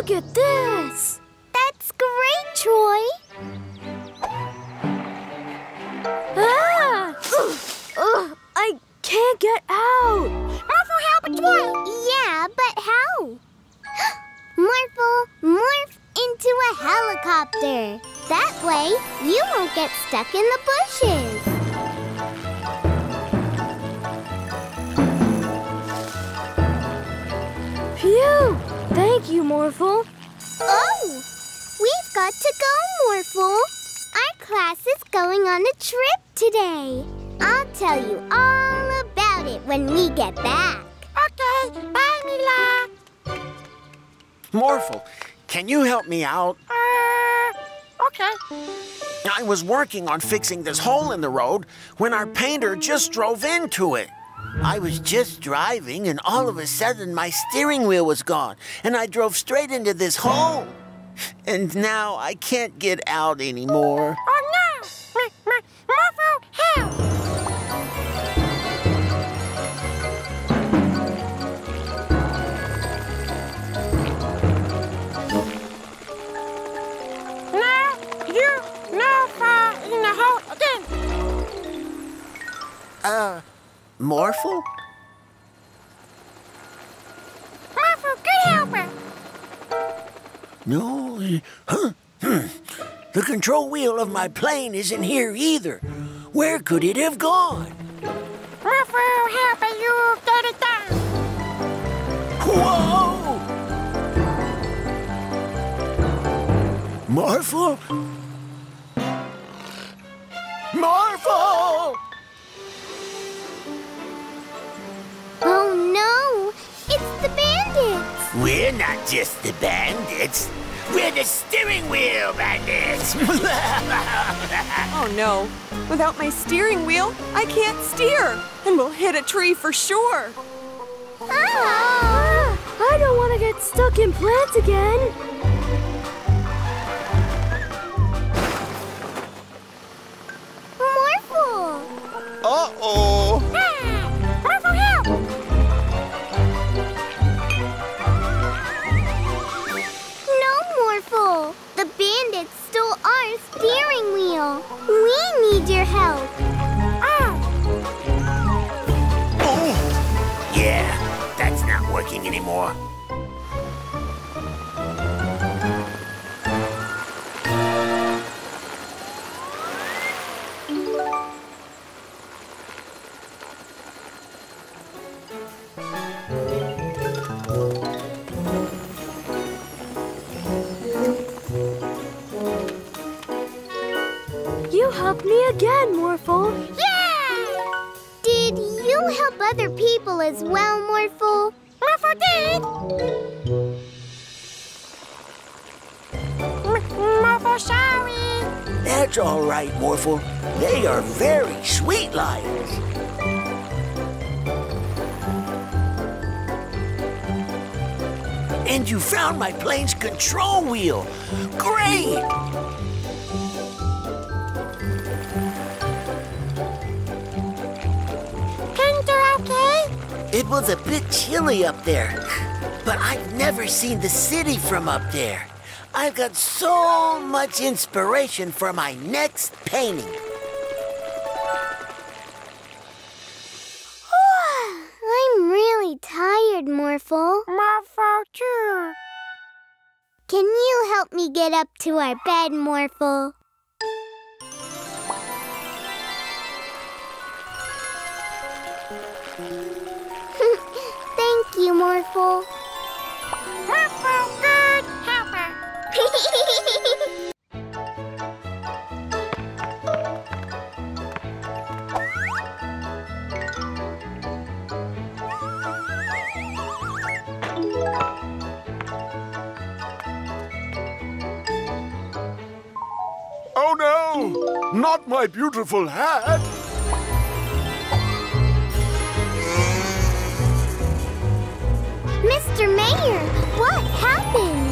Look at this! That's great, Troy! Ah! Ugh, I can't get out! Morphle, help Troy! Yeah, but how? Morphle, morph into a helicopter. That way, you won't get stuck in the bushes. Thank you, Morphle. Oh, we've got to go, Morphle. Our class is going on a trip today. I'll tell you all about it when we get back. Okay, bye, Mila. Morphle, can you help me out? Uh, okay. I was working on fixing this hole in the road when our painter just drove into it. I was just driving, and all of a sudden my steering wheel was gone, and I drove straight into this hole. And now I can't get out anymore. Oh, no! M- M- Morphle, help! No, you no fall in the hole again. Uh, Morphle? Morphle, good helper. No. Huh? Hmm. The control wheel of my plane isn't here either. Where could it have gone? Morphle, help you get it done. Whoa! Morphle? Morphle! No, it's the bandits. We're not just the bandits. We're the steering wheel bandits. Oh no. Without my steering wheel, I can't steer. And we'll hit a tree for sure. Ah! I don't want to get stuck in plants again. Morphle. Uh-oh. Steering wheel. We need your help. Ah! Oh. Yeah, that's not working anymore. Again, Morphle. Yeah! Did you help other people as well, Morphle? Morphle did! Morphle, sorry! That's all right, Morphle. They are very sweet lions. And you found my plane's control wheel. Great! It was a bit chilly up there, but I've never seen the city from up there. I've got so much inspiration for my next painting. I'm really tired, Morphle. Morphle, too. Can you help me get up to our bed, Morphle? Thank you, Morphle. Morphle, good helper. Oh no! Not my beautiful hat! Mr. Mayor, what happened?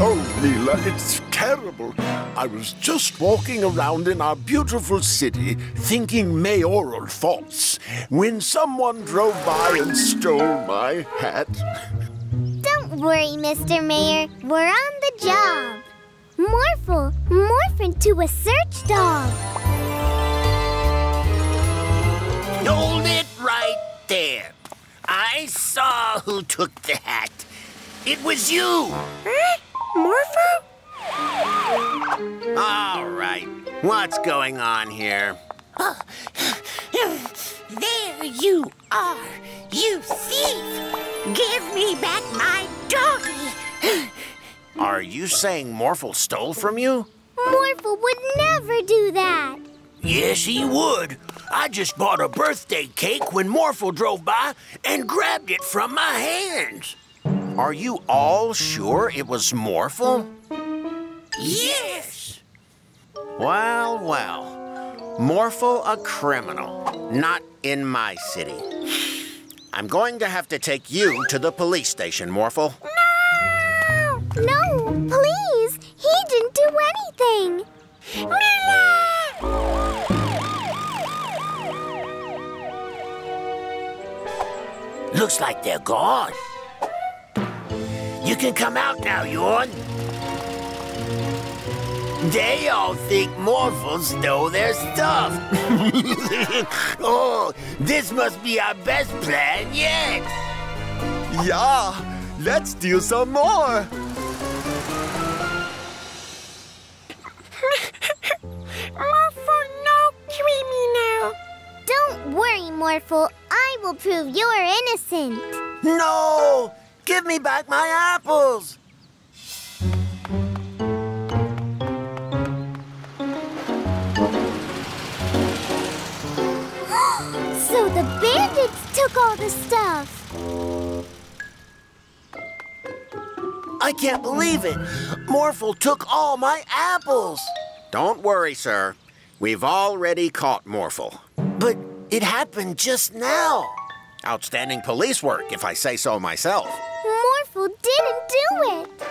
Oh, Mila, it's terrible. I was just walking around in our beautiful city thinking mayoral thoughts when someone drove by and stole my hat. Don't Don't worry, Mr. Mayor. We're on the job. Morphle, morph into a search dog. Hold it right there. I saw who took the hat. It was you. Morphle? All right. What's going on here? Oh, there you are, you thief! Give me back my doggy! Are you saying Morphle stole from you? Morphle would never do that. Yes, he would. I just bought a birthday cake when Morphle drove by and grabbed it from my hands. Are you all sure it was Morphle? Yes! Well, well. Morphle a criminal. Not in my city. I'm going to have to take you to the police station, Morphle. No! No, Like they're gone. You can come out now, Yorn. They all think Morphle stole their stuff. oh, this must be our best plan yet. Yeah, let's steal some more. I will prove you're innocent. No! Give me back my apples! So the bandits took all the stuff. I can't believe it. Morphle took all my apples. Don't worry, sir. We've already caught Morphle. But it happened just now. Outstanding police work, if I say so myself. Morphle didn't do it.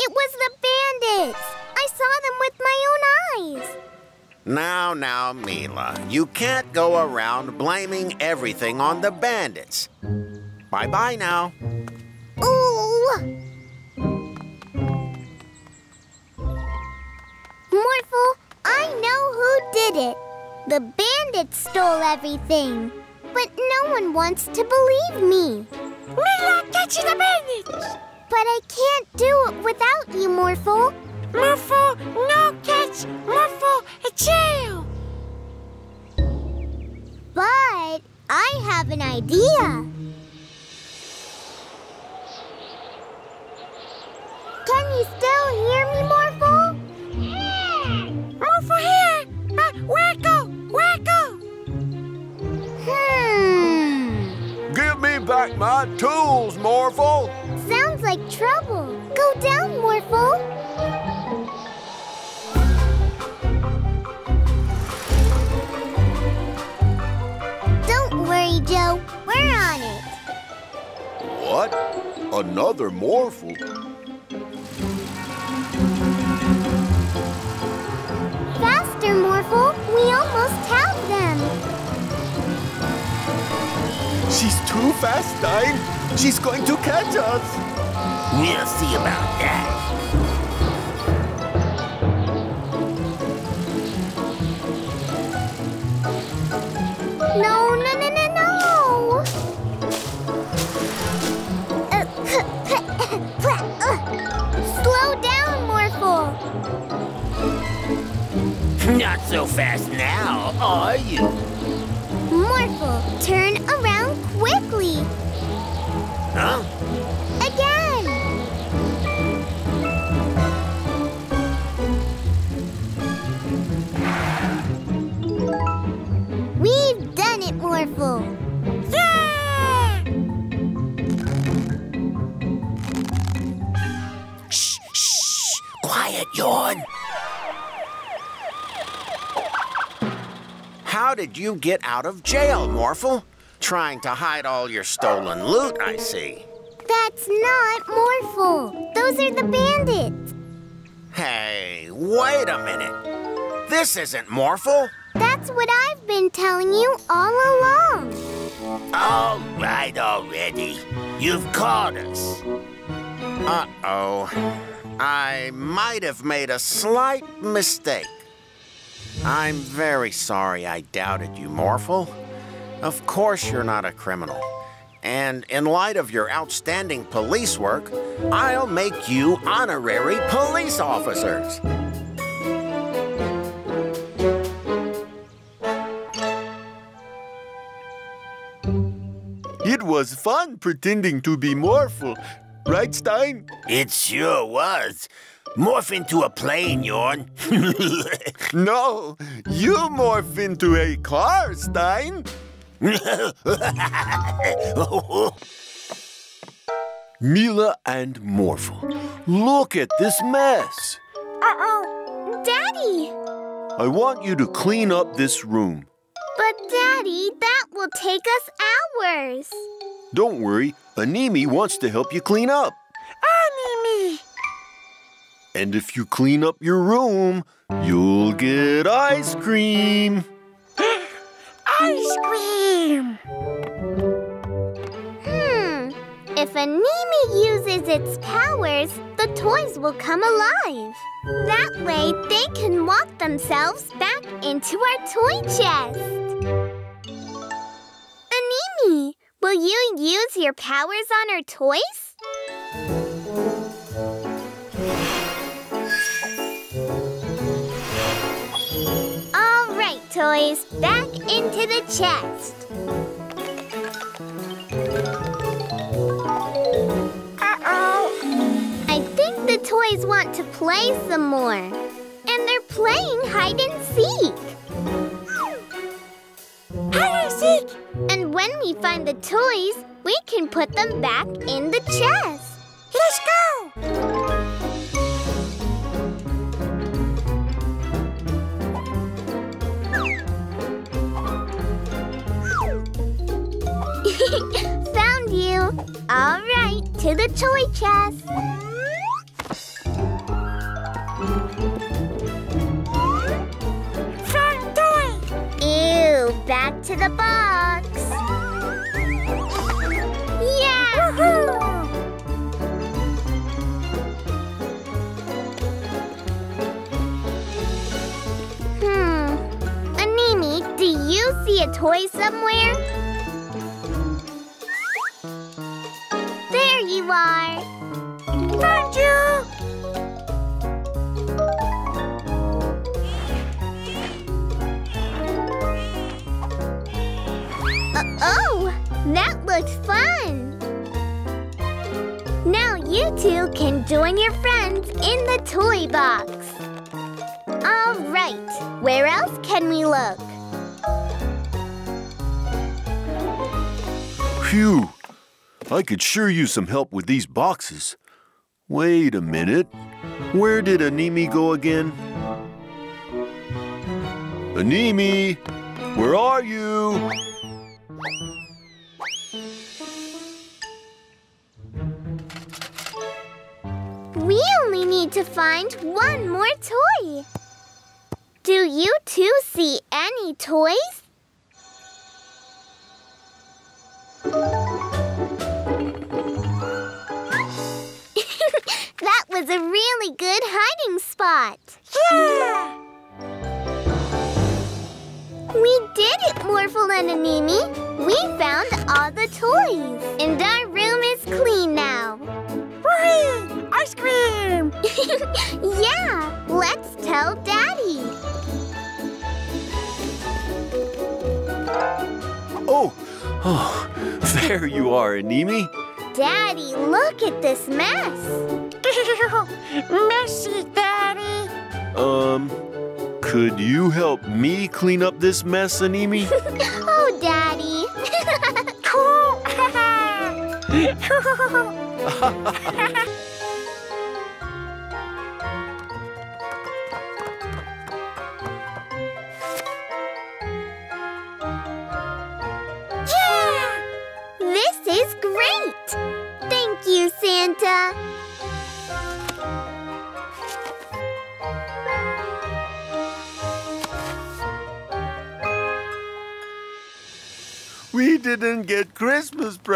It was the bandits. I saw them with my own eyes. Now, now, Mila, you can't go around blaming everything on the bandits. Bye bye now. Ooh! Morphle, I know who did it. The bandits stole everything. But no one wants to believe me. Mila, catch the bandits! But I can't do it without you, Morphle. Morphle, no catch! Morphle, a jail! But I have an idea. Can you still hear me, Morphle? Morphle back my tools, Morphle. Sounds like trouble. Go down, Morphle. Don't worry, Joe. We're on it. What? Another Morphle? Faster, Morphle. We almost have She's too fast, Stein. She's going to catch us. We'll see about that. No, no, no, no, no. Slow down, Morphle. Not so fast now, are you? Morphle, turn around you get out of jail, Morphle? Trying to hide all your stolen loot, I see. That's not Morphle. Those are the bandits. Hey, wait a minute. This isn't Morphle. That's what I've been telling you all along. All right already. You've caught us. Uh-oh. I might have made a slight mistake. I'm very sorry I doubted you, Morphle. Of course you're not a criminal. And in light of your outstanding police work, I'll make you honorary police officers. It was fun pretending to be Morphle. Right, Stein? It sure was. Morph into a plane, Yorn. No, you morph into a car, Stein. Mila and Morphle, look at this mess. Uh-oh. Daddy! I want you to clean up this room. But Daddy, that will take us hours. Don't worry, Animi wants to help you clean up. And if you clean up your room, you'll get ice cream. Ice cream. Hmm. If Animi uses its powers, the toys will come alive. That way, they can walk themselves back into our toy chest. Animi, will you use your powers on our toys? Toys, back into the chest. Uh-oh. I think the toys want to play some more. And they're playing hide and seek. Hide and seek. And when we find the toys, we can put them back in the chest. Let's go. Found you. All right, to the toy chest. Fun toy. Ew, back to the box. Yeah! Hmm. Animi, do you see a toy somewhere? You are. You. Oh, that looks fun. Now you two can join your friends in the toy box. All right, where else can we look? Phew. I could sure use some help with these boxes. Wait a minute. Where did Animi go again? Animi, where are you? We only need to find one more toy. Do you two see any toys? That was a really good hiding spot. Yeah. We did it, Morphle and Animi. We found all the toys. And our room is clean now. Whee! Ice cream. yeah, let's tell Daddy. Oh, oh, there you are, Animi. Daddy, look at this mess. Messy, Daddy. Um, could you help me clean up this mess, Animi? oh, Daddy. Cool.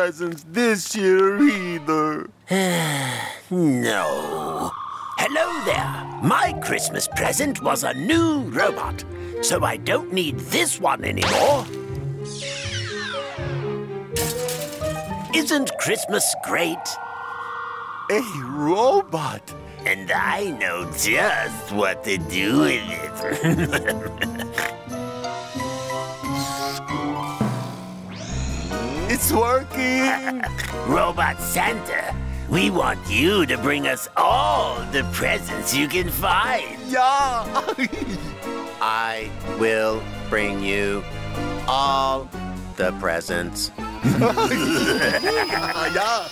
Presents this year either. No. Hello there. My Christmas present was a new robot, so I don't need this one anymore. Isn't Christmas great? A robot. And I know just what to do with it. It's working. Robot Santa, we want you to bring us all the presents you can find. yeah. I will bring you all the presents. yeah.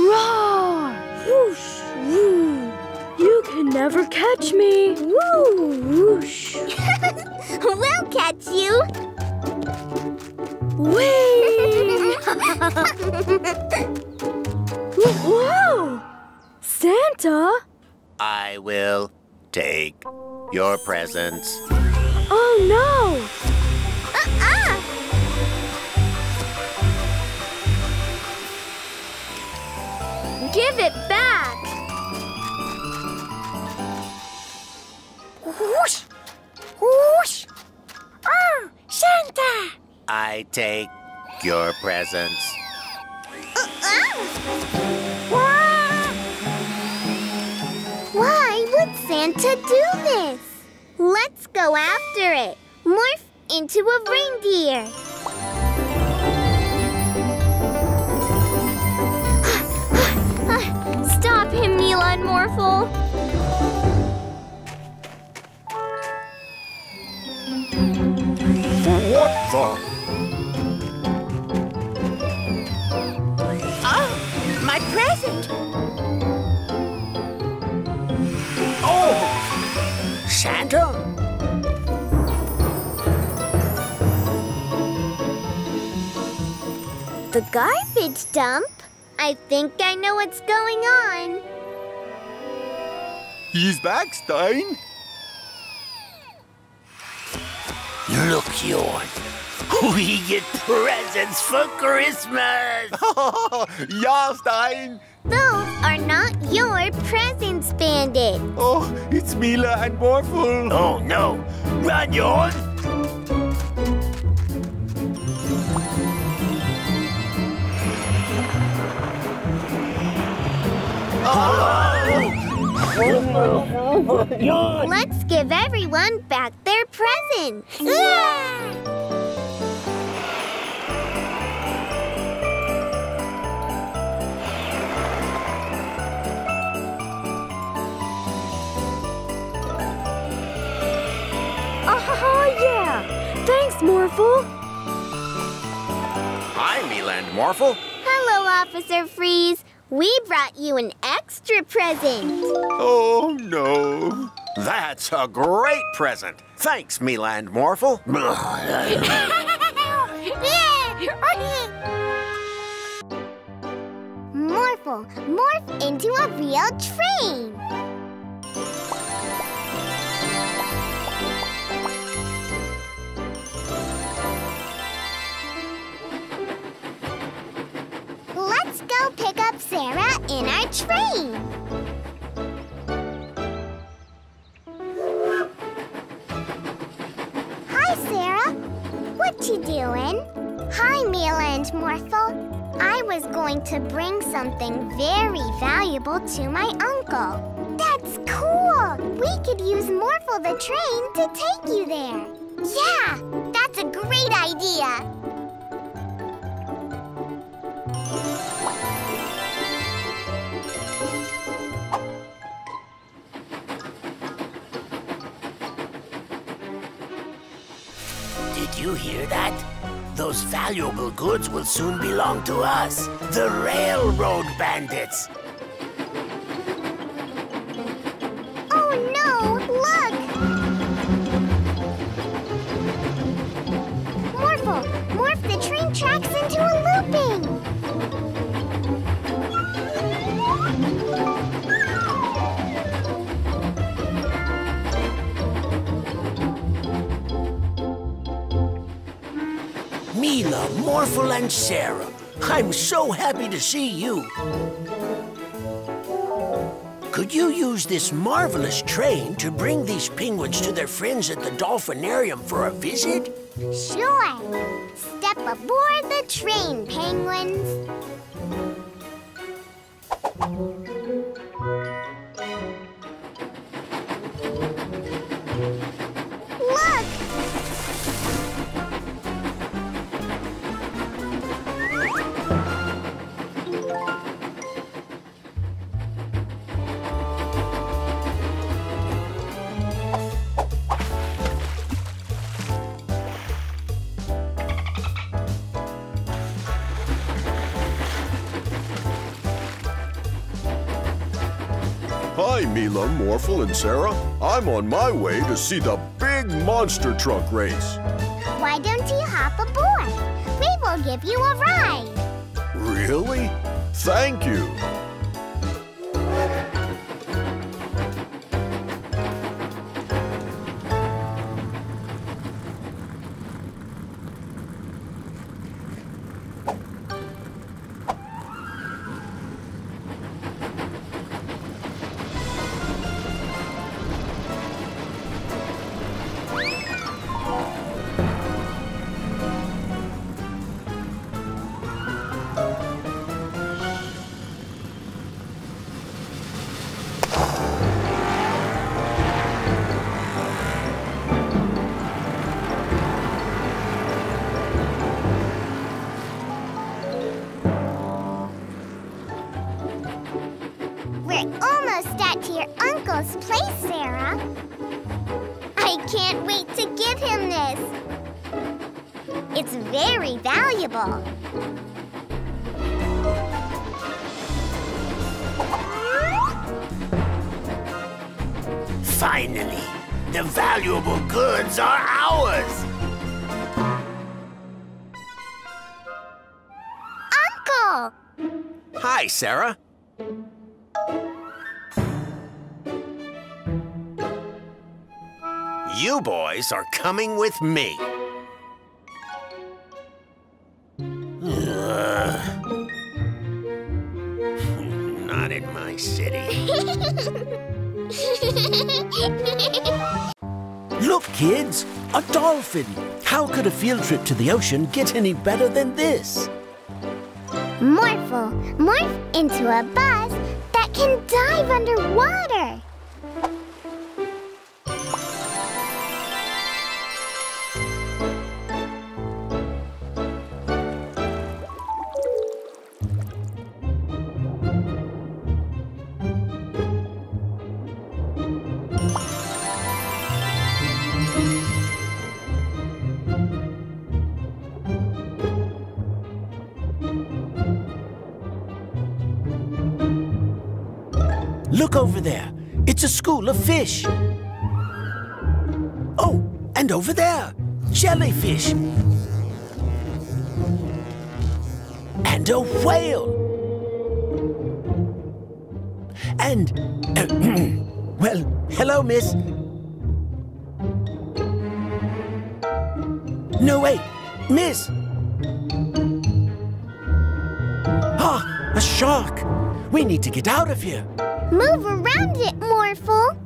Roar! Whoosh! Woo! You can never catch me! Woo! Whoosh! we'll catch you. Whee! Whoa! Santa? I will take your presents. Oh no! Your presents. Uh-uh. Why would Santa do this? Let's go after it. Morph into a reindeer. Stop him, Mila and Morphle! What the? The garbage dump? I think I know what's going on. He's back, Stein. Look, Yorn. We get presents for Christmas! yeah, Stein. Those are not your presents, Bandit. Oh, it's Mila and Morphle. Oh no! Run, Yorn! Let's give everyone back their presents. Oh, yeah! Thanks, Morphle! Hi, Mila and Morphle. Hello, Officer Freeze. We brought you an extra present. Oh, no. That's a great present. Thanks, Mila and Morphle. Morphle, morph into a real train. Go pick up Sarah in our train. Hi, Sarah. What you doing? Hi, Mila and Morphle. I was going to bring something very valuable to my uncle. That's cool! We could use Morphle the train to take you there. Yeah, that's a great idea. You hear that? Those valuable goods will soon belong to us, the railroad bandits. Morphle, and Sarah. I'm so happy to see you. Could you use this marvelous train to bring these penguins to their friends at the Dolphinarium for a visit? Sure. Step aboard the train, penguins. Morphle, and Sarah. I'm on my way to see the big monster truck race. Why don't you hop aboard? We will give you a ride. Really? Thank you. Uncle! Hi, Sarah. You boys are coming with me. Ugh. Not in my city. Look, kids, a dolphin. How could a field trip to the ocean get any better than this? Morphle, morph into a buzz that can dive underwater. Of fish. Oh, and over there, jellyfish. And a whale. And, well, hello, miss. No, wait, miss. Ah, a shark. We need to get out of here. Move around it, Morphle.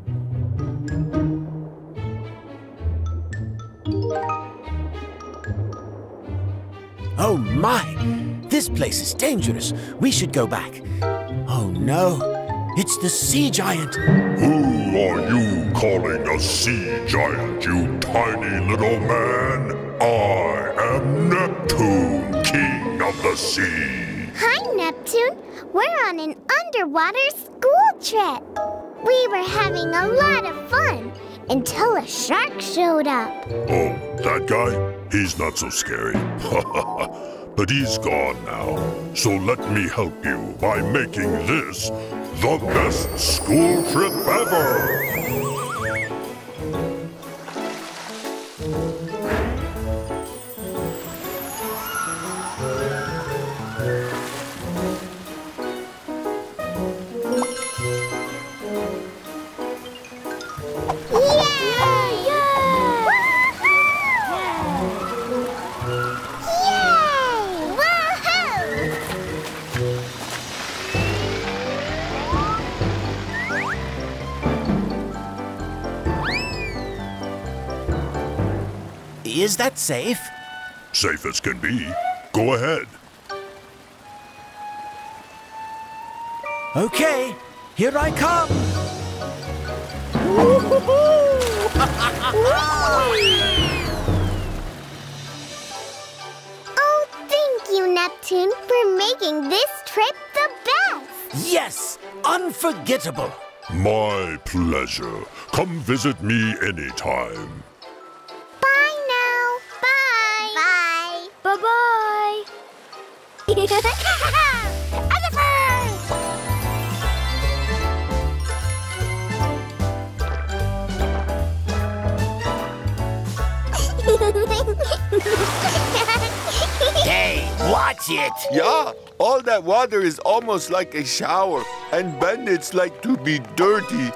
My! This place is dangerous. We should go back. Oh no! It's the sea giant. Who are you calling a sea giant, you tiny little man? I am Neptune, king of the sea. Hi, Neptune. We're on an underwater school trip. We were having a lot of fun until a shark showed up. Oh, that guy? He's not so scary. but he's gone now. So let me help you by making this the best school trip ever. Is that safe? Safe as can be. Go ahead. Okay, here I come. Oh, thank you, Neptune, for making this trip the best. Yes, unforgettable. My pleasure. Come visit me anytime. Bye-bye. Hey, watch it! Yeah, all that water is almost like a shower, and bandits like to be dirty.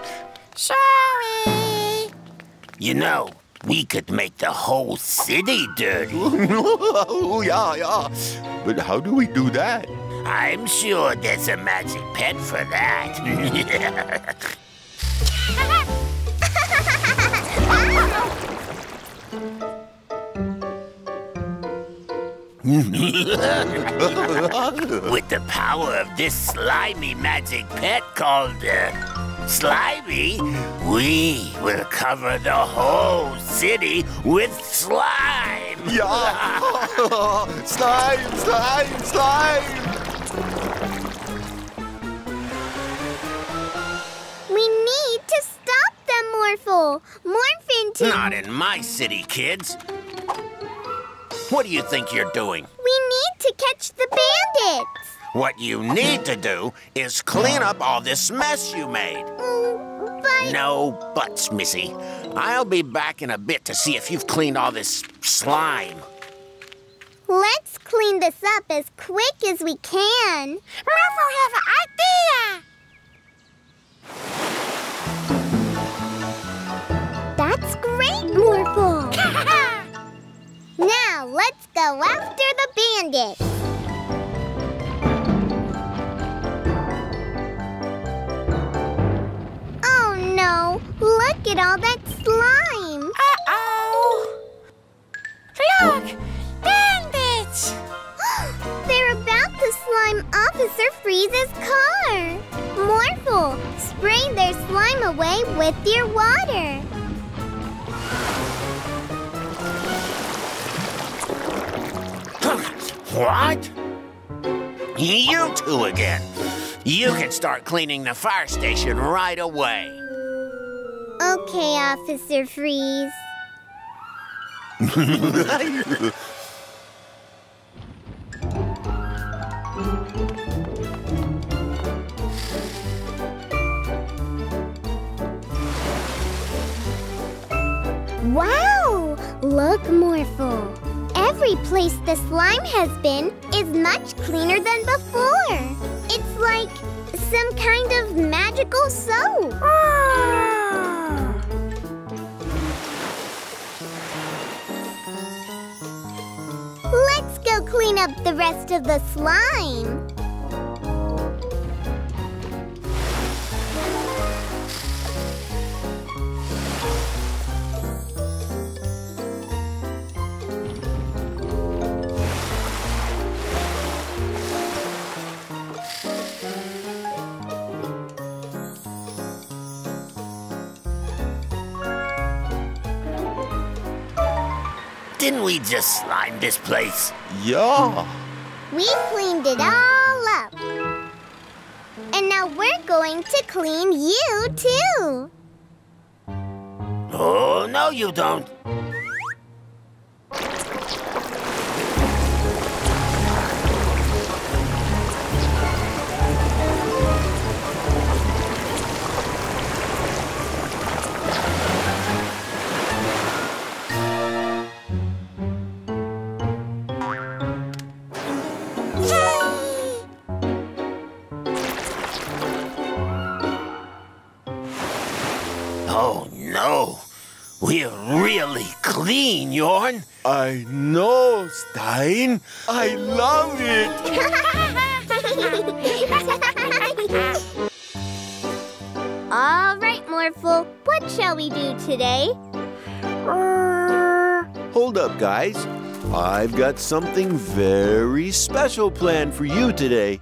Sorry. You know, we could make the whole city dirty. oh, yeah, yeah. But how do we do that? I'm sure there's a magic pet for that. With the power of this slimy magic pet called uh, Slimy, we will cover the whole city with slime. Yeah! slime, slime, slime! we need to stop them, Morphle. Morph into... Not in my city, kids. What do you think you're doing? We need to catch the bandits. What you need to do is clean up all this mess you made. Mm, but... No buts, Missy. I'll be back in a bit to see if you've cleaned all this slime. Let's clean this up as quick as we can. Morphle have an idea. That's great, Morphle. now, let's go after the bandits. No, look at all that slime. Uh-oh. Look, bandits. They're about to slime Officer Freeze's car. Morphle, spray their slime away with your water. What? You two again. You can start cleaning the fire station right away. Okay, Officer Freeze. Wow! Look, Morphle. Every place the slime has been is much cleaner than before. It's like some kind of magical soap. Let's clean up the rest of the slime. Didn't we just slime this place? Yeah. We cleaned it all up. And now we're going to clean you too. Oh, no, you don't. I know, Stein. I love it. all right, Morphle. What shall we do today? Hold up, guys. I've got something very special planned for you today.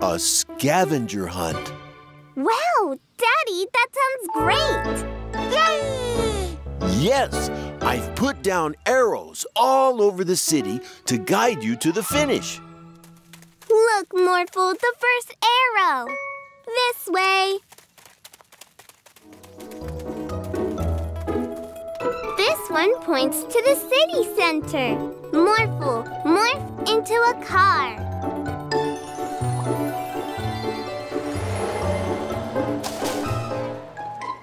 A scavenger hunt. Wow, Daddy, that sounds great! Yay! Yes, I've put down arrows all over the city to guide you to the finish. Look, Morphle, the first arrow. This way. This one points to the city center. Morphle, morph into a car.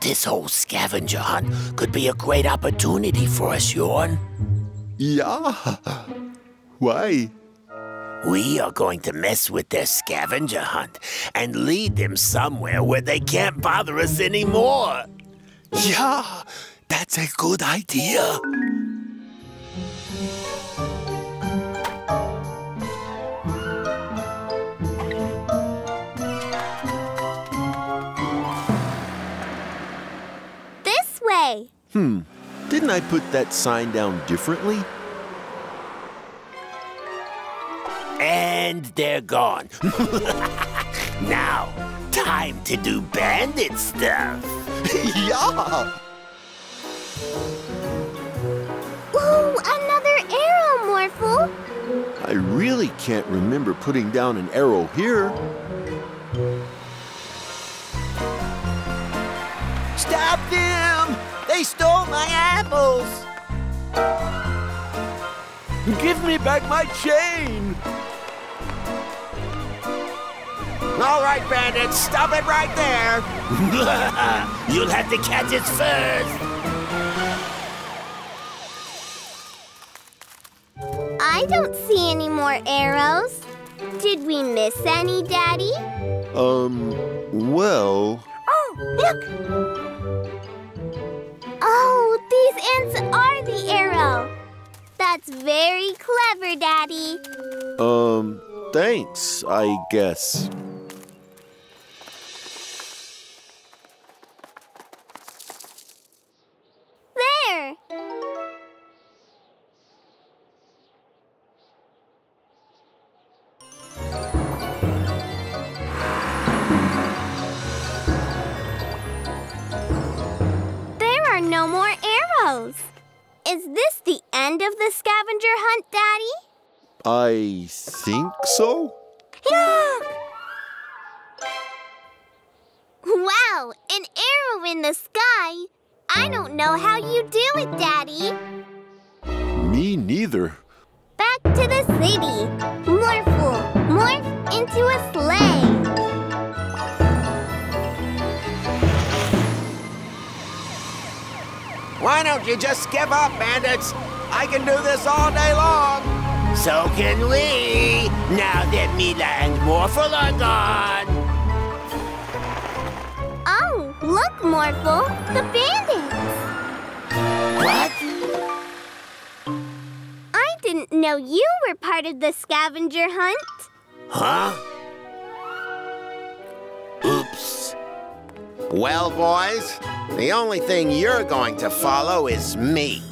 This whole scavenger hunt could be a great opportunity for us, Yorn. Yeah. Why? We are going to mess with their scavenger hunt and lead them somewhere where they can't bother us anymore. Yeah, that's a good idea. Way. Hmm, didn't I put that sign down differently? And they're gone. now, time to do bandit stuff. yeah! Ooh, another arrow, Morphle. I really can't remember putting down an arrow here. Stop them! They stole my apples! Give me back my chain! All right, Bandit, stop it right there! You'll have to catch us first! I don't see any more arrows. Did we miss any, Daddy? Um, well, Oh, look! These ants are the arrow. That's very clever, Daddy. um, thanks, I guess. I think so? Look! Wow, an arrow in the sky. I don't know how you do it, Daddy. Me neither. Back to the city. Morphle, morph into a sleigh. Why don't you just give up, bandits? I can do this all day long. So can we, now that Mila and Morphle are gone. Oh, look, Morphle, the bandits. What? I didn't know you were part of the scavenger hunt. Huh? Oops. Well, boys, the only thing you're going to follow is me.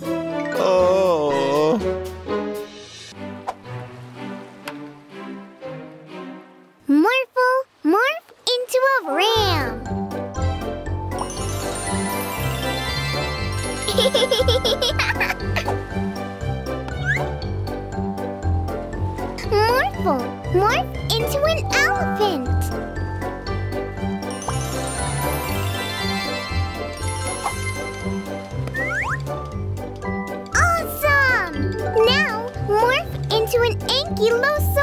Oh. Morphle, morph into a ram. Morphle, morph into an elephant. Awesome! Now morph into an ankylosaurus.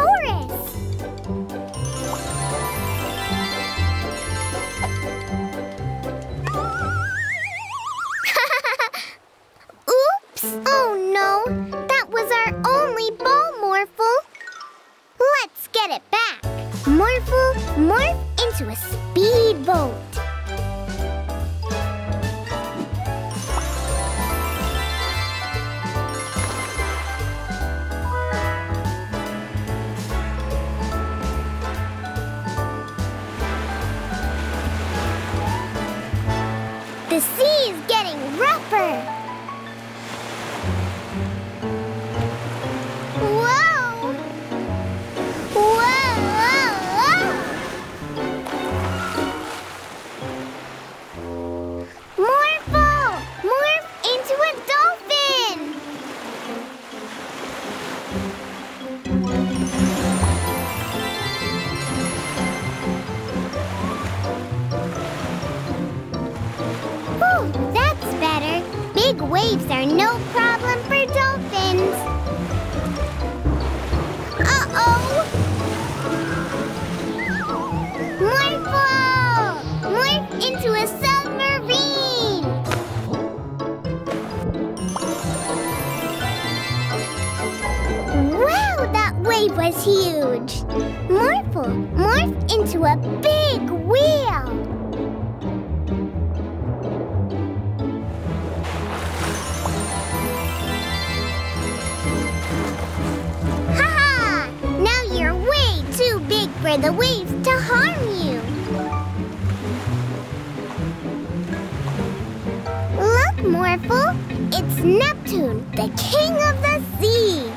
Morphle! It's Neptune, the king of the sea!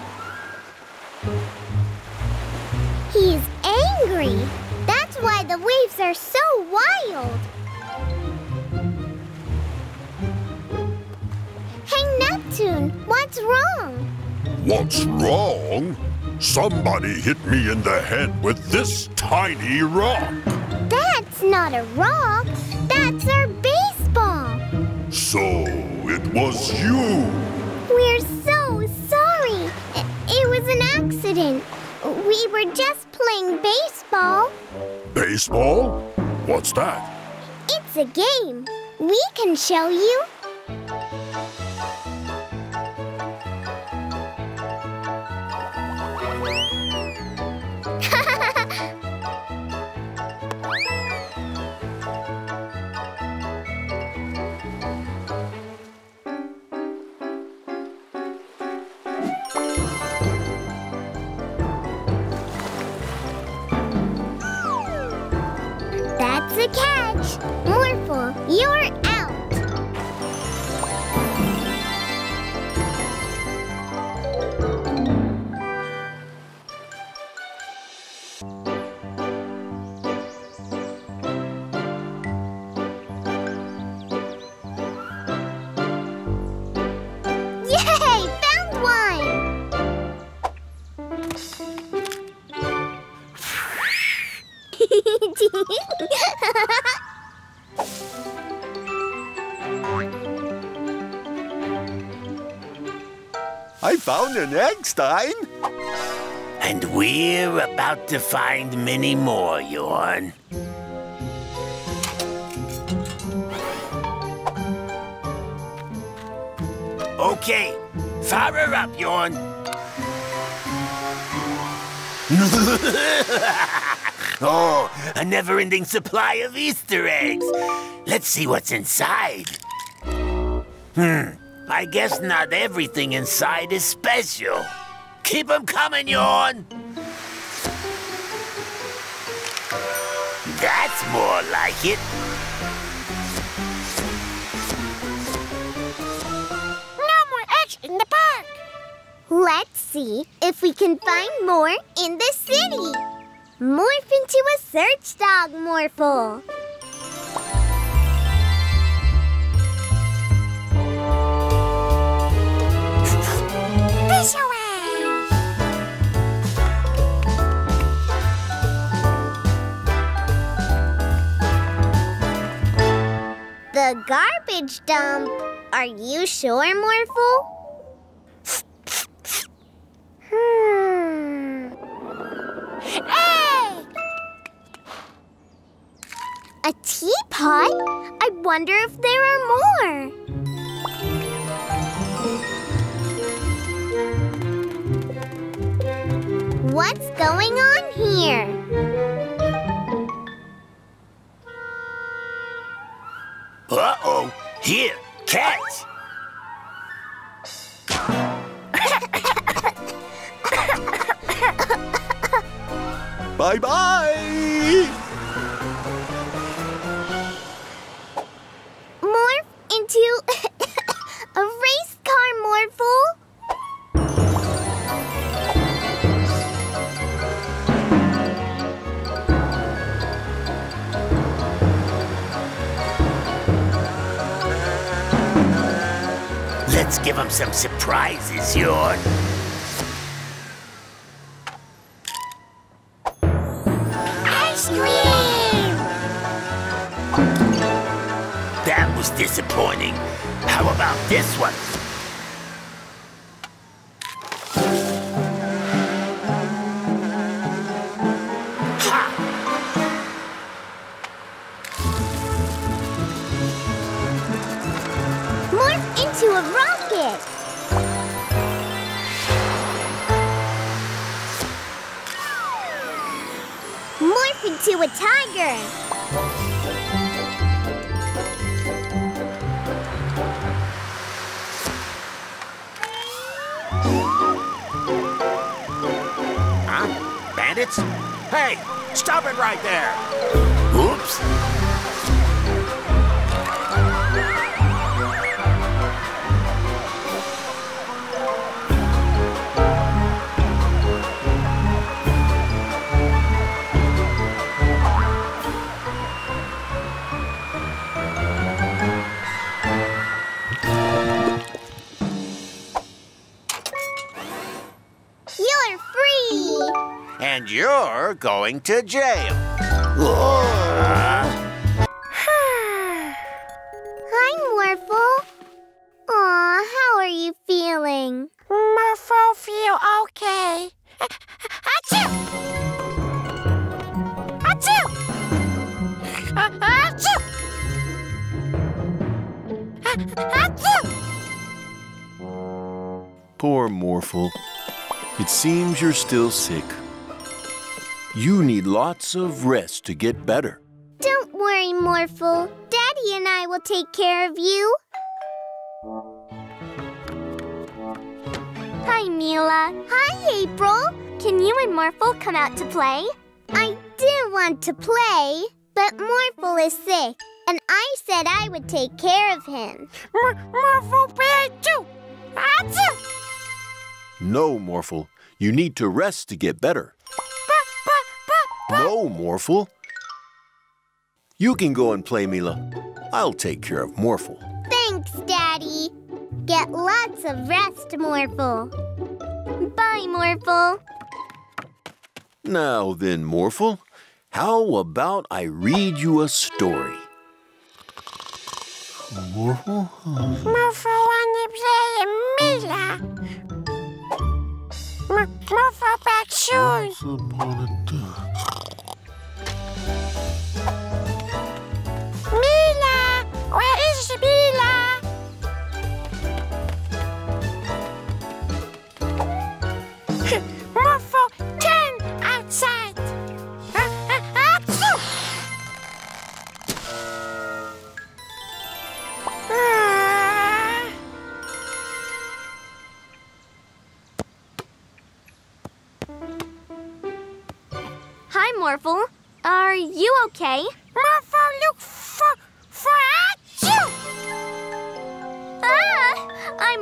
He's angry. That's why the waves are so wild. Hey, Neptune, what's wrong? What's wrong? Somebody hit me in the head with this tiny rock. That's not a rock. That's our baseball. So it was you. We're so sorry. It was an accident. We were just playing baseball. Baseball? What's that? It's a game. We can show you. Found an egg, And we're about to find many more, Yorn. Okay, fire her up, Yorn. oh, a never-ending supply of Easter eggs. Let's see what's inside. Hmm, I guess not everything inside is special. Keep 'em coming, Yorn. That's more like it. No more eggs in the park. Let's see if we can find more in the city. Morph into a search dog, Morphle. The garbage dump. Are you sure, Morphle? Hmm. Hey! A teapot? I wonder if there are more. What's going on here? Uh-oh. Here, catch. Bye-bye. Morph into a race car, Morphle. Let's give him some surprises, Yorn. Ice cream! That was disappointing. How about this one? Stop it going to jail. Hi, Morphle. Aw, how are you feeling? Morphle feel okay. Achoo! Achoo! Achoo! Achoo! Poor Morphle. It seems you're still sick. You need lots of rest to get better. Don't worry, Morphle. Daddy and I will take care of you. Hi, Mila. Hi, April. Can you and Morphle come out to play? I do want to play, but Morphle is sick, and I said I would take care of him. Mor- Morphle play too. Achoo! No, Morphle. You need to rest to get better. No, Morphle. You can go and play, Mila. I'll take care of Morphle. Thanks, Daddy. Get lots of rest, Morphle. Bye, Morphle. Now then, Morphle, how about I read you a story? Morphle? Morphle wanna play Mila. Mor- Morphle back shoes. Mila! Mila? Morphle, turn outside. Hi, Morphle. Are you okay?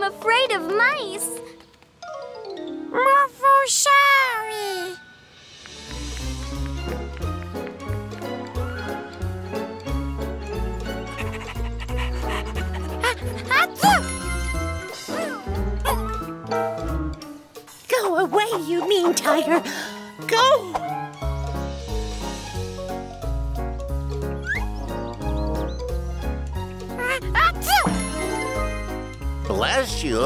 I'm afraid of mice. Ah! Go away, you mean tiger. Go! Bless you.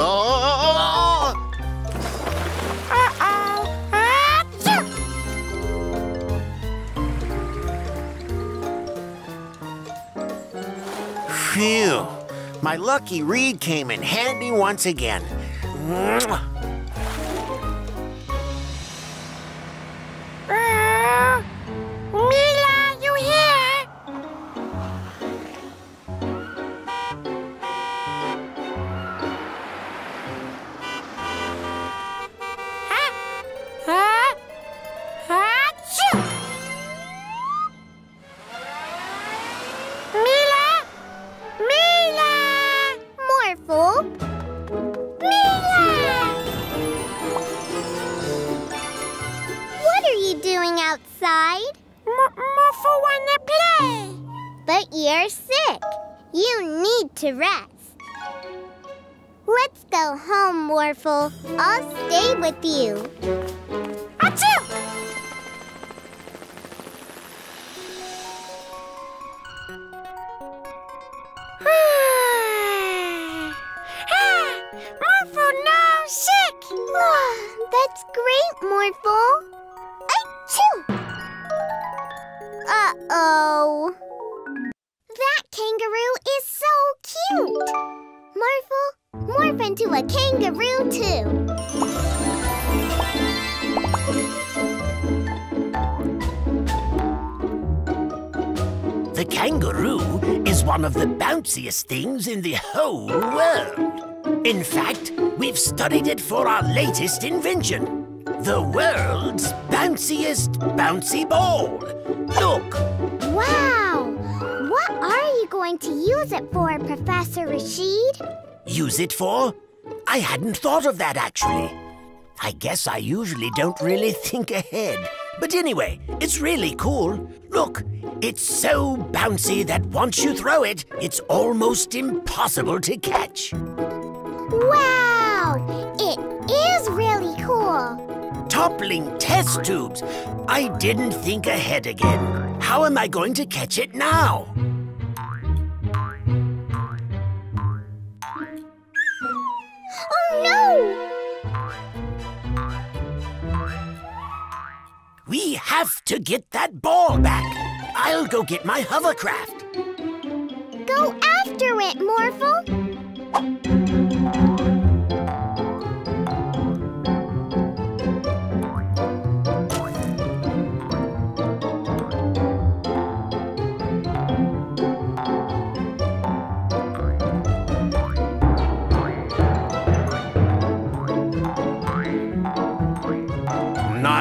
Phew. My lucky reed came in handy once again. Studied it for our latest invention. The world's bounciest bouncy ball. Look, Wow! What are you going to use it for, Professor Rashid? use it for? I hadn't thought of that actually. I guess I usually don't really think ahead. But anyway, it's really cool. Look, it's so bouncy that once you throw it, it's almost impossible to catch. Wow! Toppling test tubes. I didn't think ahead again. How am I going to catch it now? Oh no! We have to get that ball back. I'll go get my hovercraft. Go after it, Morphle.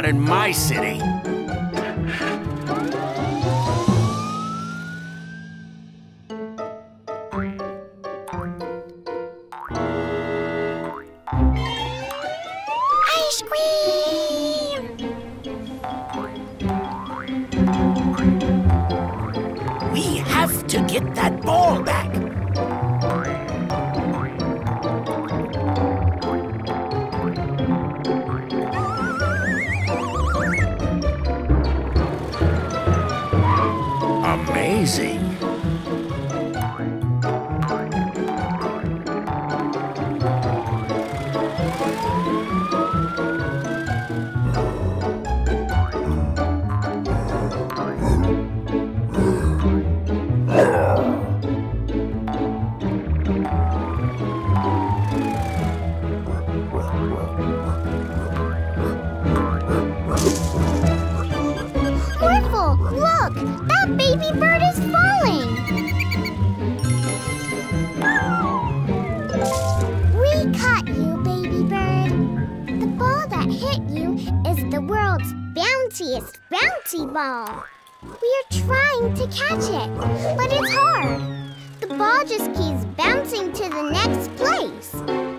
In my city. Ball. We're trying to catch it, but it's hard. The ball just keeps bouncing to the next place.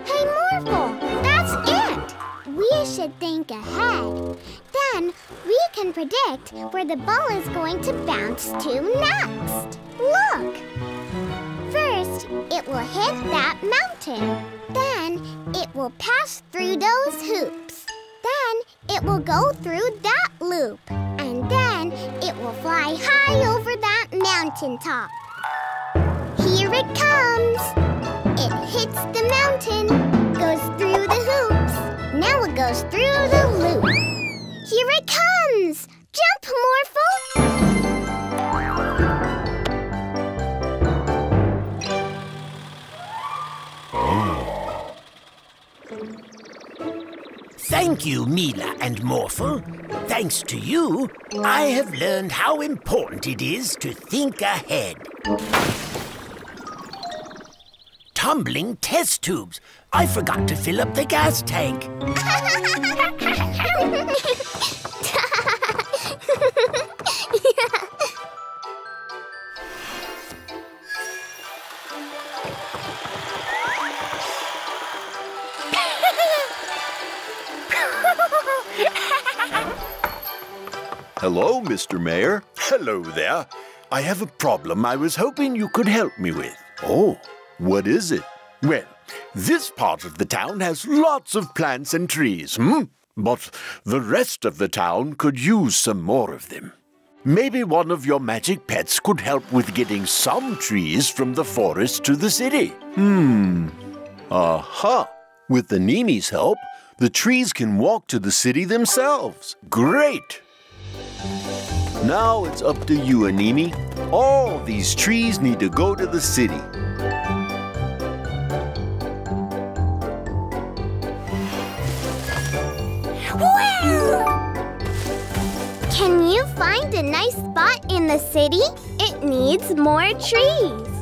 Hey, Morphle, that's it! We should think ahead. Then we can predict where the ball is going to bounce to next. Look! First, it will hit that mountain. Then it will pass through those hoops. Then it will go through that loop. And then it will fly high over that mountaintop. Here it comes. It hits the mountain, goes through the hoops. Now it goes through the loop. Here it comes! Jump, Morphle! Thank you, Mila and Morphle. Thanks to you, I have learned how important it is to think ahead. Tumbling test tubes. I forgot to fill up the gas tank. Hello, Mr. Mayor. Hello there. I have a problem I was hoping you could help me with. Oh, what is it? Well, this part of the town has lots of plants and trees, hmm? But the rest of the town could use some more of them. maybe one of your magic pets could help with getting some trees from the forest to the city. Hmm. Aha! With the Nimi's help, the trees can walk to the city themselves. Great! Now it's up to you, Animi. All these trees need to go to the city. Can you find a nice spot in the city? It needs more trees.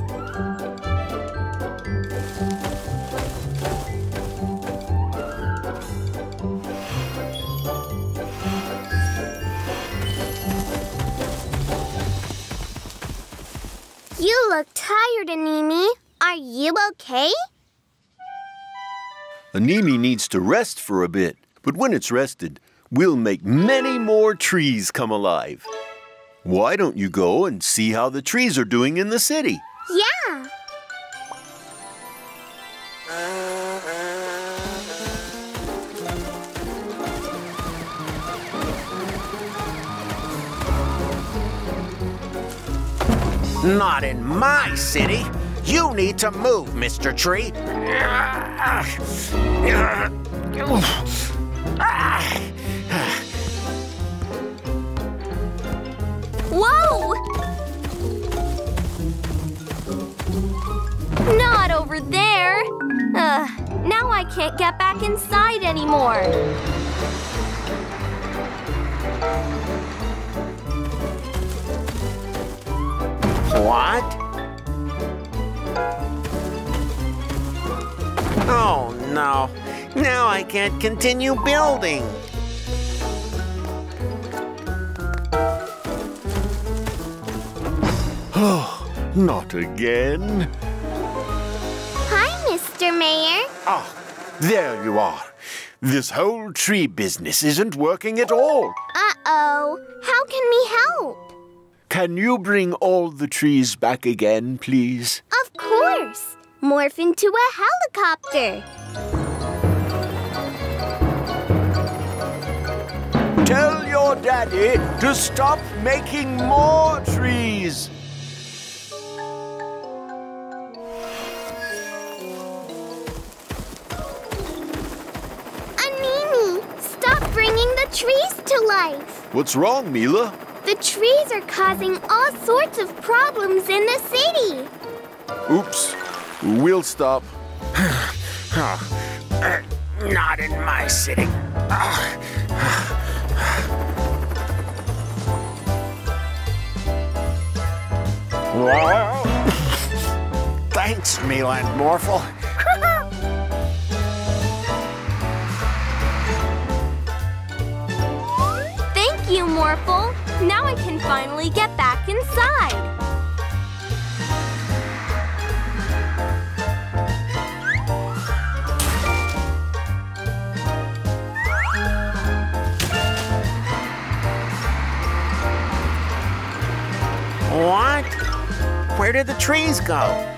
You look tired, Animi. Are you okay? Animi needs to rest for a bit, but when it's rested, we'll make many more trees come alive. Why don't you go and see how the trees are doing in the city? Yeah. Not in my city. You need to move, Mr. Tree. Whoa! Not over there. Uh, now I can't get back inside anymore. What? Oh no. Now I can't continue building. Oh, not again. Hi, Mr. Mayor. Ah, there you are. This whole tree business isn't working at all. Uh-oh. How can we help? Can you bring all the trees back again, please? Of course. Morph into a helicopter. Tell your daddy to stop making more trees. Animi, stop bringing the trees to life. What's wrong, Mila? The trees are causing all sorts of problems in the city. Oops. We'll stop. Not in my city. Thanks, Mila and Morphle. Thank you, Morphle. Now I can finally get back inside. What? Where did the trees go?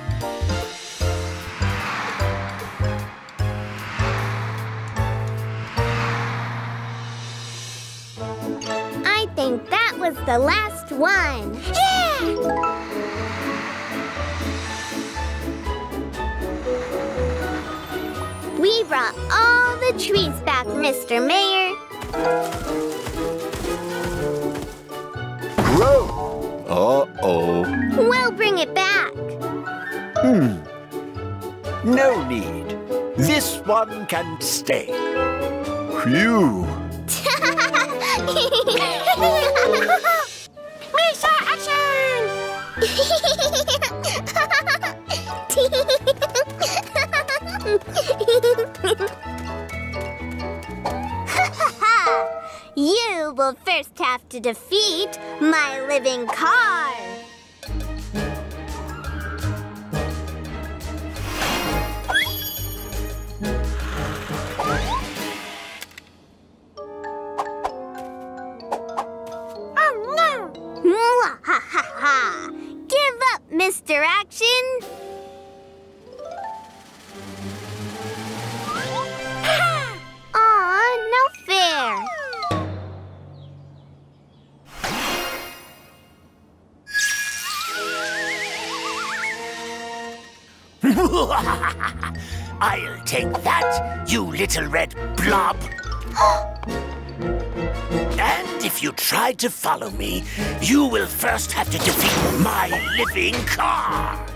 Was the last one. Yeah! We brought all the trees back, Mr. Mayor. Grow. Uh-oh. We'll bring it back. Hmm. No need. This one can stay. Phew. first have to defeat my living car. Try to follow me, you will first have to defeat my living car.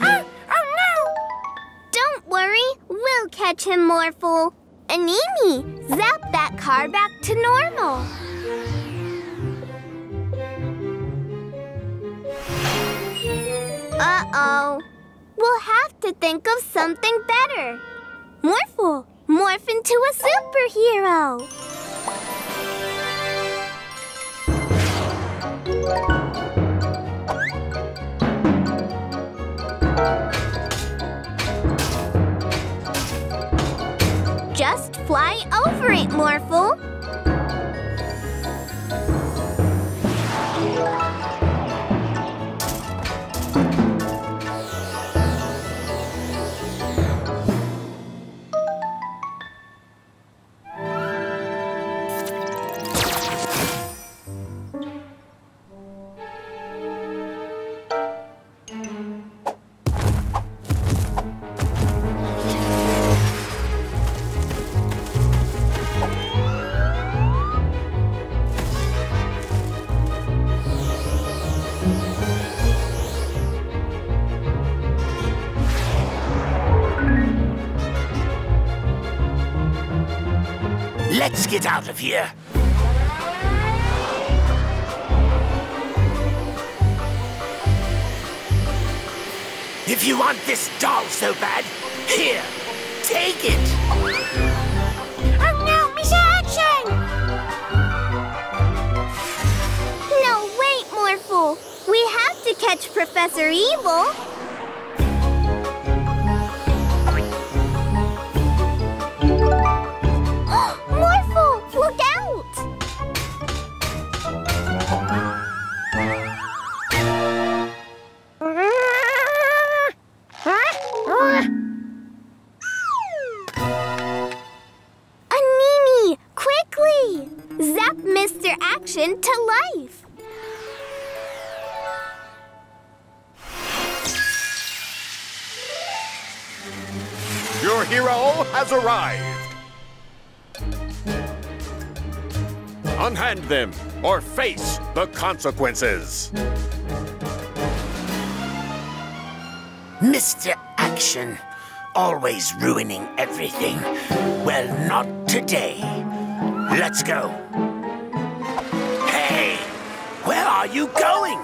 oh, oh no! Don't worry, we'll catch him, Morphle. Animi, zap that car back to normal. Uh-oh. We'll have to think of something better. Morphle, morph into a superhero. Just fly over it, Morphle. Consequences. Mr. Action, always ruining everything. Well, not today. Let's go. Hey, where are you going?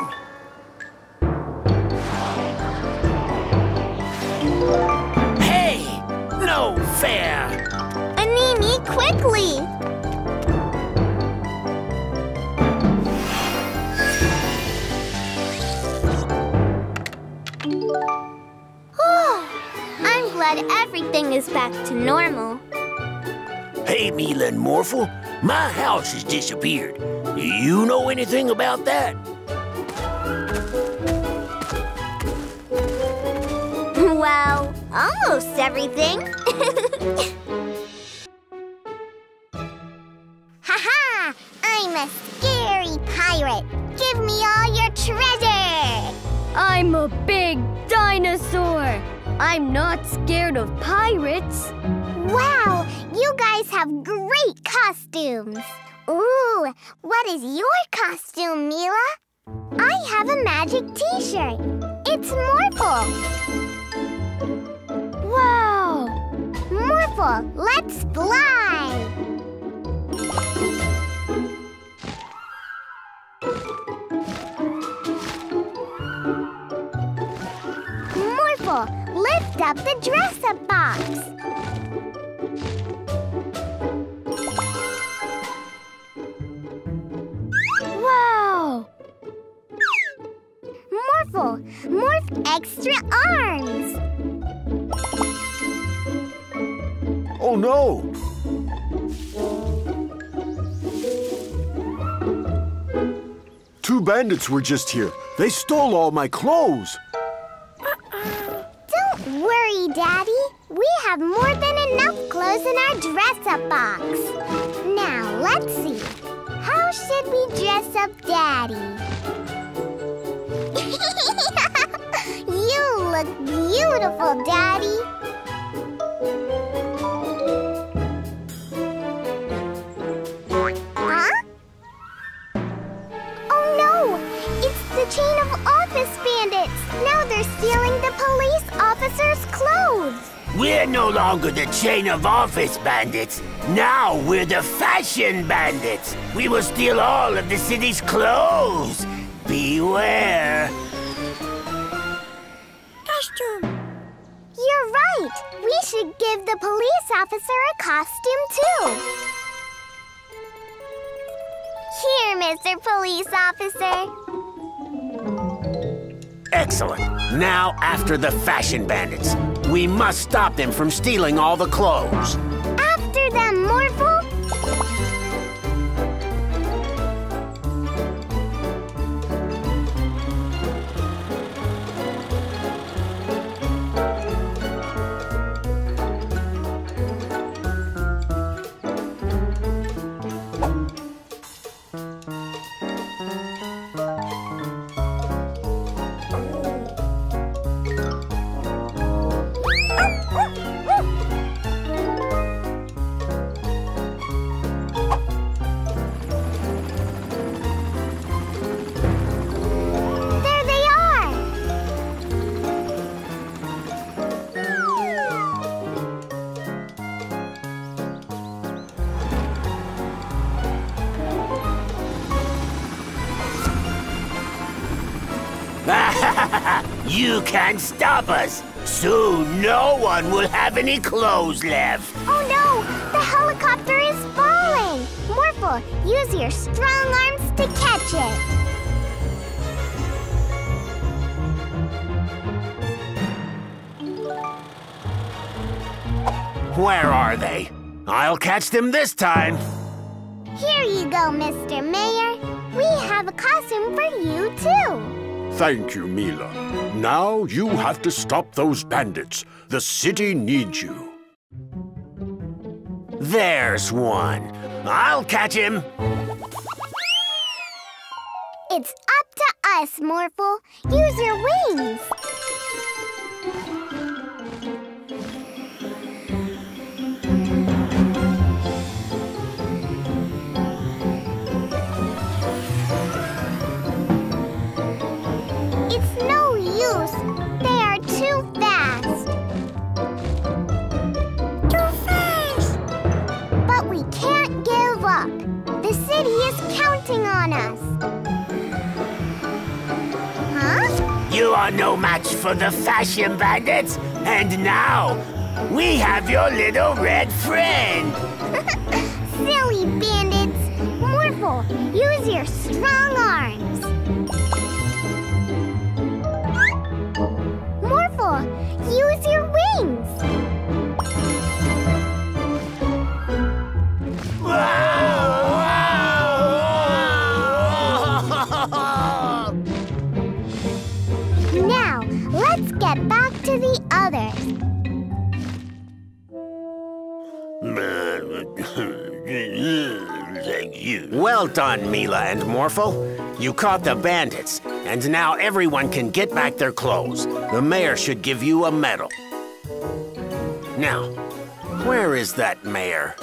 Everything is back to normal. Hey, Mila and Morphle, my house has disappeared. Do you know anything about that? Well, almost everything. Ha-ha! I'm a scary pirate. Give me all your treasure! I'm a big dinosaur. I'm not scared of pirates. Wow, you guys have great costumes. Ooh, what is your costume, Mila? I have a magic t-shirt. It's Morphle. Wow! Morphle, let's fly! Lift up the dress-up box. Wow! Morphle, morph extra arms. Oh no! Two bandits were just here. They stole all my clothes. Daddy, we have more than enough clothes in our dress-up box. Now, let's see. How should we dress up Daddy? you look beautiful, Daddy. Officers' clothes! We're no longer the chain of office bandits. Now we're the fashion bandits. We will steal all of the city's clothes. Beware. Costume. You're right! We should give the police officer a costume too! Here, Mr. Police Officer. Excellent. Now after the fashion bandits. We must stop them from stealing all the clothes. After them, You can't stop us. Soon no one will have any clothes left. Oh no! The helicopter is falling! Morphle, use your strong arms to catch it! Where are they? I'll catch them this time. Here you go, Mr. Mayor. We have a costume for you, too. Thank you, Mila. Now you have to stop those bandits. The city needs you. There's one. I'll catch him. It's up to us, Morphle. Use your wings. You are no match for the fashion bandits. And now, we have your little red friend. Silly bandits! Morphle, use your strong arms. Morphle, use your wings. Well done, Mila and Morphle. You caught the bandits, and now everyone can get back their clothes. The mayor should give you a medal. Now, where is that mayor?